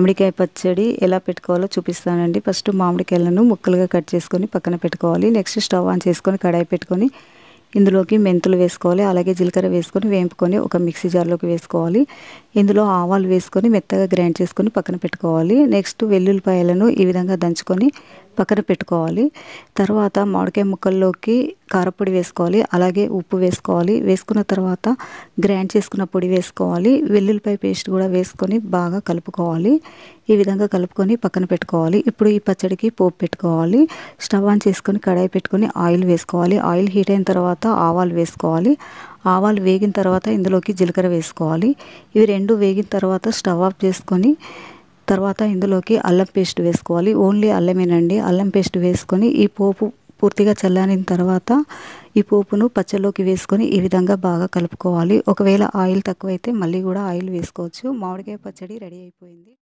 మామిడికాయ పచ్చడి ఎలా పెట్టుకోవాలో చూపిస్తానండి. ఫస్ట్ మామిడికాయలను ముక్కలుగా కట్ చేసుకొని పక్కన పెట్టుకోవాలి. నెక్స్ట్ స్టవ్ ఆన్ చేసుకొని కడాయి పెట్టుకొని ఇందులోకి మెంతులు వేసుకోవాలి. అలాగే జీలకర్ర వేసుకొని వేంపుకొని ఒక మిక్సీ జార్లోకి వేసుకోవాలి. ఇందులో ఆవాలు వేసుకొని మెత్తగా గ్రైండ్ చేసుకొని పక్కన పెట్టుకోవాలి. నెక్స్ట్ వెల్లుల్లిపాయలను ఈ విధంగా దంచుకొని పక్కన పెట్టుకోవాలి. తర్వాత మామిడికాయ ముక్కల్లోకి కారపొడి వేసుకోవాలి. అలాగే ఉప్పు వేసుకోవాలి. వేసుకున్న తర్వాత గ్రైండ్ చేసుకున్న పొడి వేసుకోవాలి. వెల్లుల్లిపాయ పేస్ట్ కూడా వేసుకొని బాగా కలుపుకోవాలి. ఈ విధంగా కలుపుకొని పక్కన పెట్టుకోవాలి. ఇప్పుడు ఈ పచ్చడికి పోపు పెట్టుకోవాలి. స్టవ్ ఆన్ చేసుకొని కడాయి పెట్టుకొని ఆయిల్ వేసుకోవాలి. ఆయిల్ హీట్ అయిన తర్వాత ఆవాలు వేసుకోవాలి. ఆవాలు వేగిన తర్వాత ఇందులోకి జీలకర్ర వేసుకోవాలి. ఇవి రెండు వేగిన తర్వాత స్టవ్ ఆఫ్ చేసుకొని తర్వాత ఇందులోకి అల్లం పేస్ట్ వేసుకోవాలి. ఓన్లీ అల్లమేనండి. అల్లం పేస్ట్ వేసుకొని ఈ పోపు పూర్తిగా చల్లారిన తర్వాత ఈ పోపును పచ్చళ్ళలోకి వేసుకొని ఈ విధంగా బాగా కలుపుకోవాలి. ఒకవేళ ఆయిల్ తక్కువైతే మళ్ళీ కూడా ఆయిల్ వేసుకోవచ్చు. మామిడికాయ పచ్చడి రెడీ అయిపోయింది.